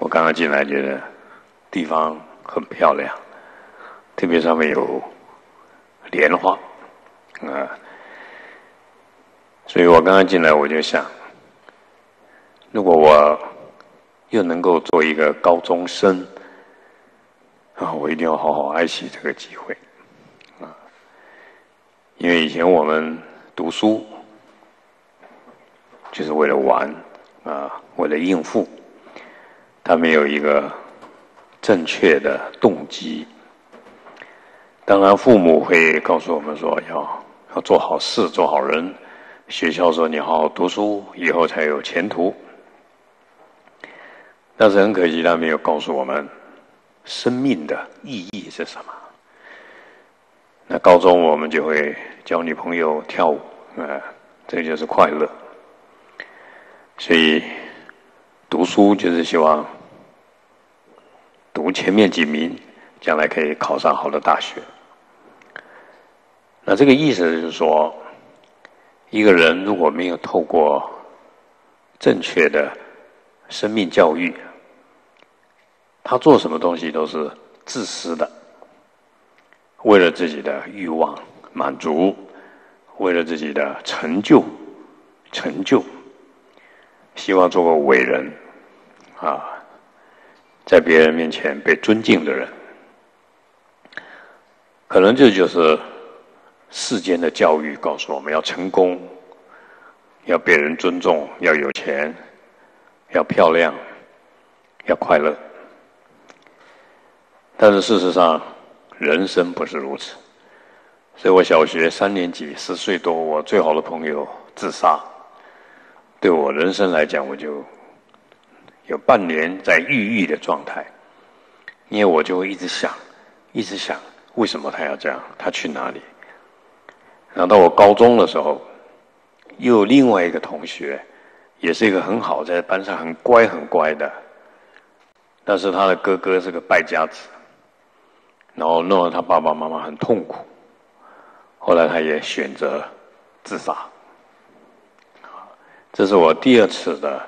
我刚刚进来觉得地方很漂亮，特别上面有莲花，啊，所以我刚刚进来我就想，如果我又能够做一个高中生，啊，我一定要好好爱惜这个机会，啊，因为以前我们读书就是为了玩，啊，为了应付。他没有一个正确的动机。当然，父母会告诉我们说，要要做好事、做好人。学校说你好好读书，以后才有前途。但是很可惜，他没有告诉我们生命的意义是什么。那高中我们就会交女朋友、跳舞，啊，这就是快乐。所以。读书就是希望读前面几名，将来可以考上好的大学。那这个意思就是说，一个人如果没有透过正确的生命教育，他做什么东西都是自私的，为了自己的欲望满足，为了自己的成就成就。希望做个伟人，啊，在别人面前被尊敬的人，可能这就是世间的教育告诉我们要成功，要被人尊重，要有钱，要漂亮，要快乐。但是事实上，人生不是如此。所以我小学三年级，十岁多，我最好的朋友自杀。对我人生来讲，我就有半年在抑郁的状态，因为我就会一直想，一直想，为什么他要这样？他去哪里？然后到我高中的时候，又有另外一个同学，也是一个很好，在班上很乖很乖的，但是他的哥哥是个败家子，然后弄得他爸爸妈妈很痛苦，后来他也选择自杀。这是我第二次的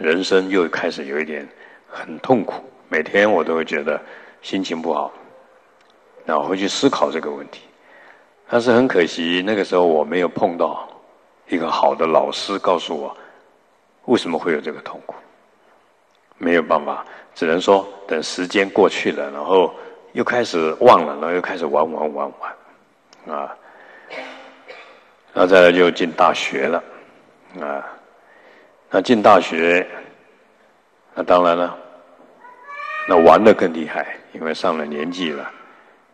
人生，又开始有一点很痛苦。每天我都会觉得心情不好，然后回去思考这个问题。但是很可惜，那个时候我没有碰到一个好的老师，告诉我为什么会有这个痛苦。没有办法，只能说等时间过去了，然后又开始忘了，然后又开始玩玩玩玩，啊。然后再来就进大学了，啊，那进大学，那当然了，那玩的更厉害，因为上了年纪了，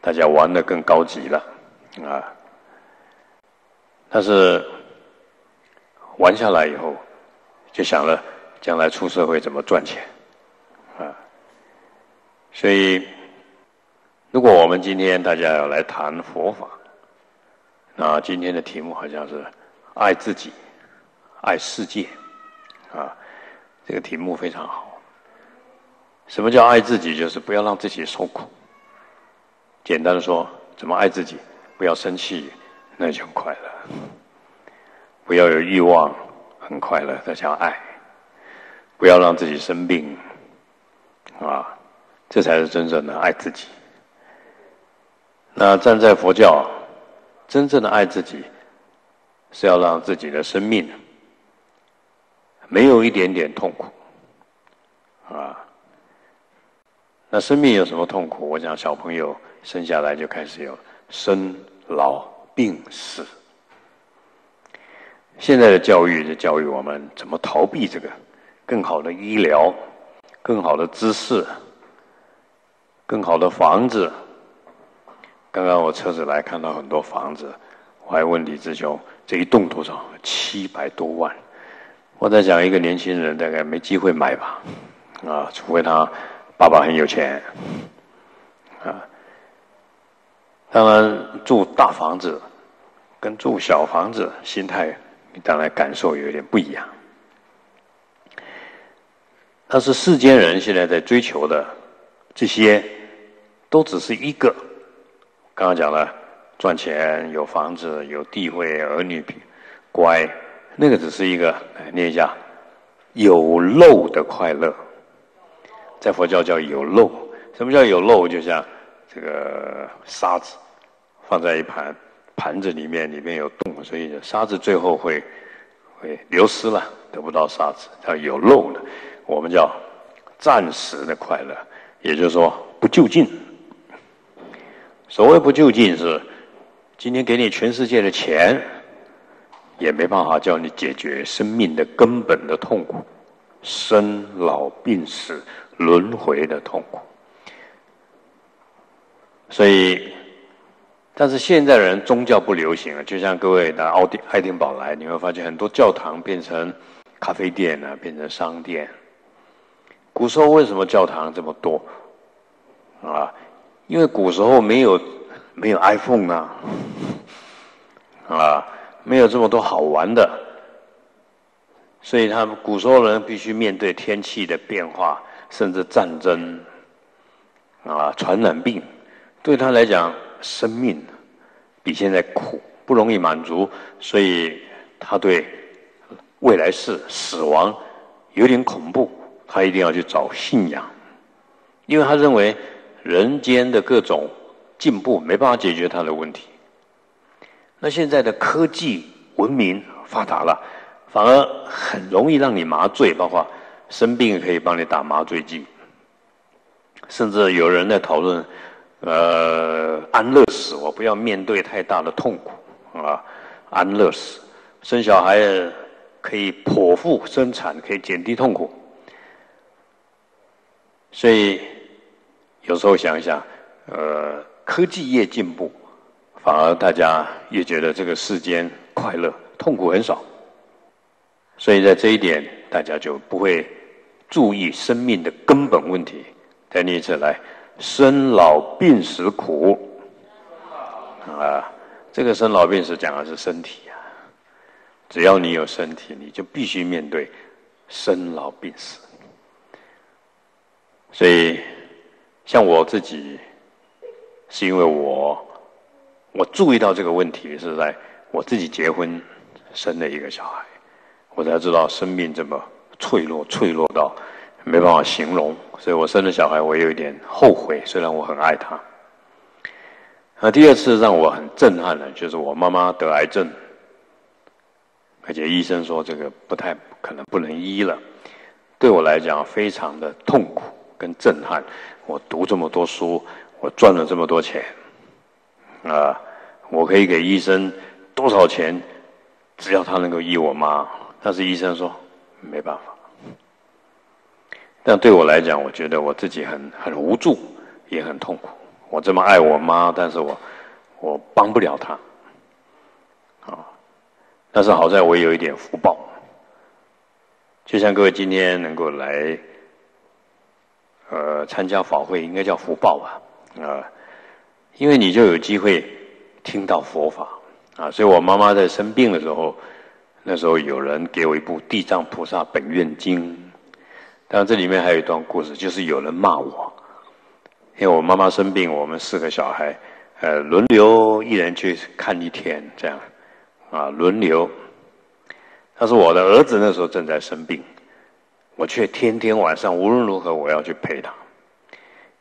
大家玩的更高级了，啊，但是玩下来以后，就想了将来出社会怎么赚钱，啊，所以如果我们今天大家要来谈佛法。那今天的题目好像是爱自己，爱世界，啊，这个题目非常好。什么叫爱自己？就是不要让自己受苦。简单的说，怎么爱自己？不要生气，那就快乐；不要有欲望，很快乐，那叫爱；不要让自己生病，啊，这才是真正的爱自己。那站在佛教。真正的爱自己，是要让自己的生命没有一点点痛苦，啊。那生命有什么痛苦？我讲小朋友生下来就开始有生老病死。现在的教育就教育我们怎么逃避这个，更好的医疗，更好的知识，更好的房子。刚刚我车子来看到很多房子，我还问李志雄这一栋多少？七百多万。我在想，一个年轻人大概没机会买吧，啊，除非他爸爸很有钱，啊。当然住大房子跟住小房子心态当然感受有点不一样。但是世间人现在在追求的这些，都只是一个。刚刚讲了，赚钱、有房子、有地位、儿女乖，那个只是一个，来念一下，有漏的快乐，在佛教叫有漏。什么叫有漏？就像这个沙子放在一盘盘子里面，里面有洞，所以沙子最后会会流失了，得不到沙子，叫有漏的。我们叫暂时的快乐，也就是说不就近。所谓不就近，是今天给你全世界的钱，也没办法叫你解决生命的根本的痛苦，生老病死轮回的痛苦。所以，但是现在人宗教不流行了，就像各位到奥丁爱丁堡来，你会发现很多教堂变成咖啡店啊，变成商店。古时候为什么教堂这么多？啊，因为古时候没有没有 iPhone 啊，啊，没有这么多好玩的，所以他们古时候人必须面对天气的变化，甚至战争，啊，传染病。对他来讲，生命比现在苦，不容易满足，所以他对未来世死亡有点恐怖，他一定要去找信仰，因为他认为人间的各种进步没办法解决他的问题。那现在的科技文明发达了，反而很容易让你麻醉，包括生病可以帮你打麻醉剂，甚至有人在讨论。呃，安乐死，我不要面对太大的痛苦啊！安乐死，生小孩可以剖腹生产，可以减低痛苦。所以有时候想一想，呃，科技越进步，反而大家越觉得这个世间快乐，痛苦很少。所以在这一点，大家就不会注意生命的根本问题。再念一次来。生老病死苦啊！这个生老病死讲的是身体啊。只要你有身体，你就必须面对生老病死。所以，像我自己，是因为我我注意到这个问题是在我自己结婚生了一个小孩，我才知道生命这么脆弱，脆弱到。没办法形容，所以我生了小孩，我有一点后悔。虽然我很爱他。那第二次让我很震撼的，就是我妈妈得癌症，而且医生说这个不太可能不能医了。对我来讲，非常的痛苦跟震撼。我读这么多书，我赚了这么多钱，啊，我可以给医生多少钱，只要他能够医我妈。但是医生说没办法。但对我来讲，我觉得我自己很很无助，也很痛苦。我这么爱我妈，但是我我帮不了她，啊！但是好在我有一点福报，就像各位今天能够来，呃，参加法会，应该叫福报吧，啊！因为你就有机会听到佛法，啊！所以我妈妈在生病的时候，那时候有人给我一部《地藏菩萨本愿经》。当然，这里面还有一段故事，就是有人骂我，因为我妈妈生病，我们四个小孩，呃，轮流一人去看一天，这样，啊，轮流。但是我的儿子那时候正在生病，我却天天晚上无论如何我要去陪他。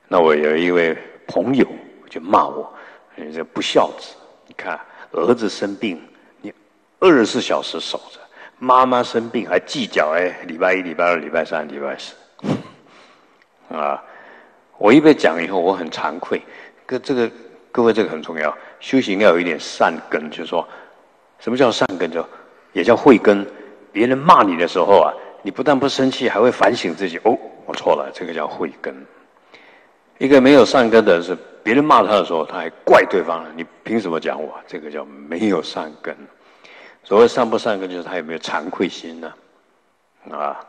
那我有一位朋友就骂我：“你这不孝子！看儿子生病，你二十四小时守着。”妈妈生病还计较哎，礼拜一、礼拜二、礼拜三、礼拜四，啊！我一被讲以后，我很惭愧。各这个各位，这个很重要。修行要有一点善根，就是说，什么叫善根？就也叫慧根。别人骂你的时候啊，你不但不生气，还会反省自己。哦，我错了，这个叫慧根。一个没有善根的人，是别人骂他的时候，他还怪对方了。你凭什么讲我？这个叫没有善根。所谓善不善根，就是他有没有惭愧心呢？啊，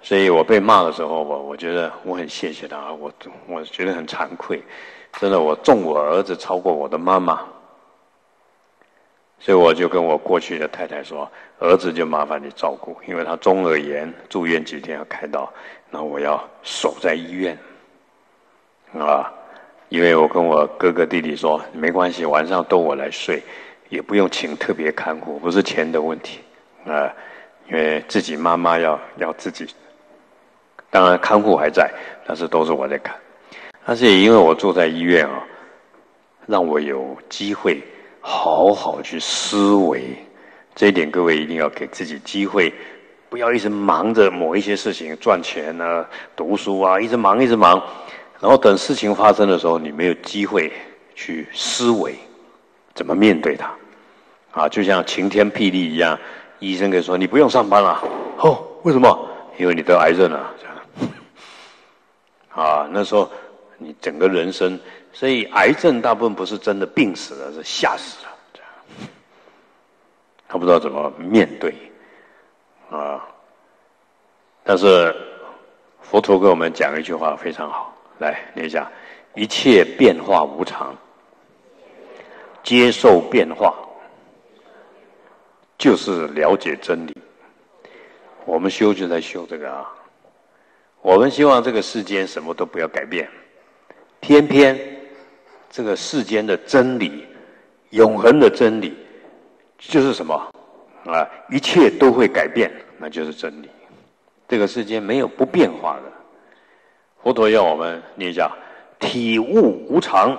所以我被骂的时候，我我觉得我很谢谢他，我我觉得很惭愧，真的，我重我儿子超过我的妈妈，所以我就跟我过去的太太说，儿子就麻烦你照顾，因为他中耳炎住院几天要开刀，那我要守在医院，啊，因为我跟我哥哥弟弟说，没关系，晚上都我来睡。也不用请特别看护，不是钱的问题，啊，因为自己妈妈要要自己，当然看护还在，但是都是我在看。但是也因为我住在医院啊，让我有机会好好去思维。这一点各位一定要给自己机会，不要一直忙着某一些事情赚钱啊、读书啊，一直忙一直忙，然后等事情发生的时候，你没有机会去思维怎么面对它。啊，就像晴天霹雳一样，医生可以说你不用上班了。哦，为什么？因为你得癌症了。这样。啊，那时候你整个人生，所以癌症大部分不是真的病死了，是吓死了。这样。他不知道怎么面对。啊。但是佛陀给我们讲一句话非常好，来念一下：一切变化无常，接受变化。就是了解真理，我们修就在修这个啊。我们希望这个世间什么都不要改变，偏偏这个世间的真理、永恒的真理，就是什么啊？一切都会改变，那就是真理。这个世间没有不变化的。佛陀要我们念一下：体悟无常。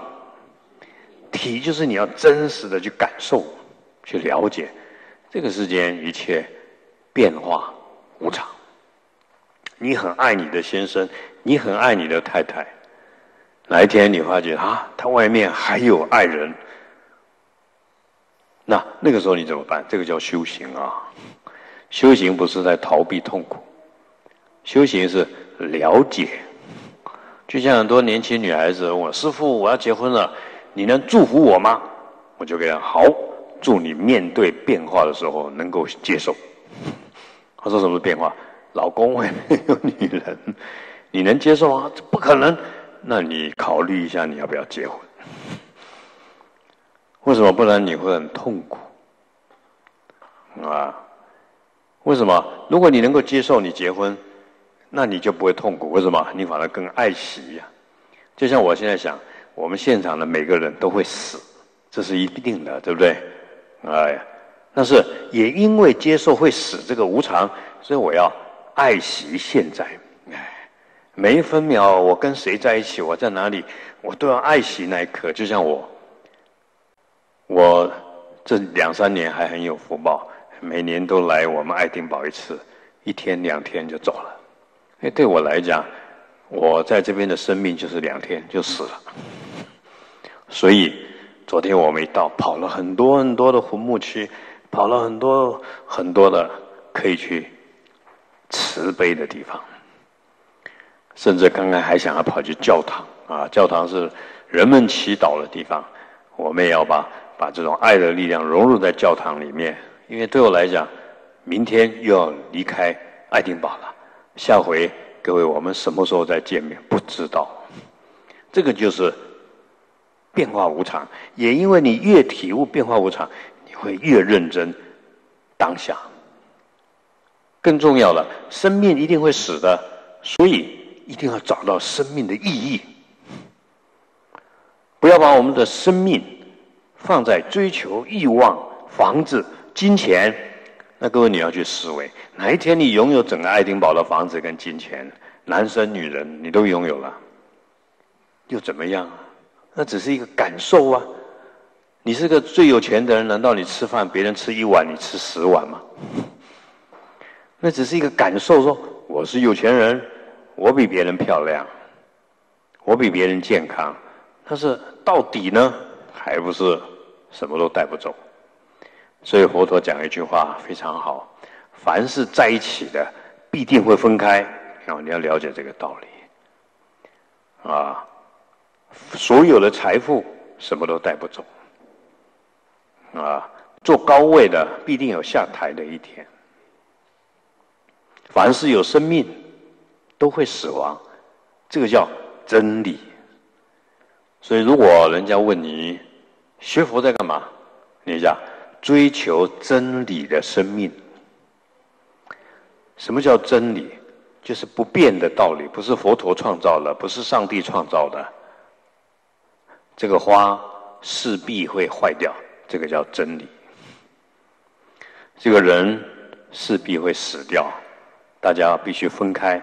体就是你要真实的去感受、去了解。这个世间一切变化无常。你很爱你的先生，你很爱你的太太，哪一天你发觉啊，他外面还有爱人，那那个时候你怎么办？这个叫修行啊！修行不是在逃避痛苦，修行是了解。就像很多年轻女孩子问我：“师傅，我要结婚了，你能祝福我吗？”我就给她好。祝你面对变化的时候能够接受。他说：“什么变化？老公会没有女人，你能接受吗？这不可能。那你考虑一下，你要不要结婚？为什么？不然你会很痛苦啊？为什么？如果你能够接受你结婚，那你就不会痛苦。为什么？你反而更爱惜呀。就像我现在想，我们现场的每个人都会死，这是一定的，对不对？”哎，但是也因为接受会死这个无常，所以我要爱惜现在。哎，每一分秒我跟谁在一起，我在哪里，我都要爱惜那一刻。就像我，我这两三年还很有福报，每年都来我们爱丁堡一次，一天两天就走了。哎，对我来讲，我在这边的生命就是两天就死了，所以。昨天我们一到，跑了很多很多的坟墓区，跑了很多很多的可以去慈悲的地方，甚至刚刚还想要跑去教堂啊！教堂是人们祈祷的地方，我们也要把把这种爱的力量融入在教堂里面。因为对我来讲，明天又要离开爱丁堡了，下回各位我们什么时候再见面不知道，这个就是。变化无常，也因为你越体悟变化无常，你会越认真当下。更重要的，生命一定会死的，所以一定要找到生命的意义。不要把我们的生命放在追求欲望、房子、金钱。那各位你要去思维，哪一天你拥有整个爱丁堡的房子跟金钱，男生女人你都拥有了，又怎么样？那只是一个感受啊！你是个最有钱的人，难道你吃饭别人吃一碗，你吃十碗吗？那只是一个感受，说我是有钱人，我比别人漂亮，我比别人健康，但是到底呢，还不是什么都带不走。所以佛陀讲一句话非常好：凡是在一起的，必定会分开。啊，你要了解这个道理啊。所有的财富什么都带不走，啊，做高位的必定有下台的一天。凡是有生命，都会死亡，这个叫真理。所以，如果人家问你学佛在干嘛，你讲追求真理的生命。什么叫真理？就是不变的道理，不是佛陀创造的，不是上帝创造的。这个花势必会坏掉，这个叫真理。这个人势必会死掉，大家必须分开。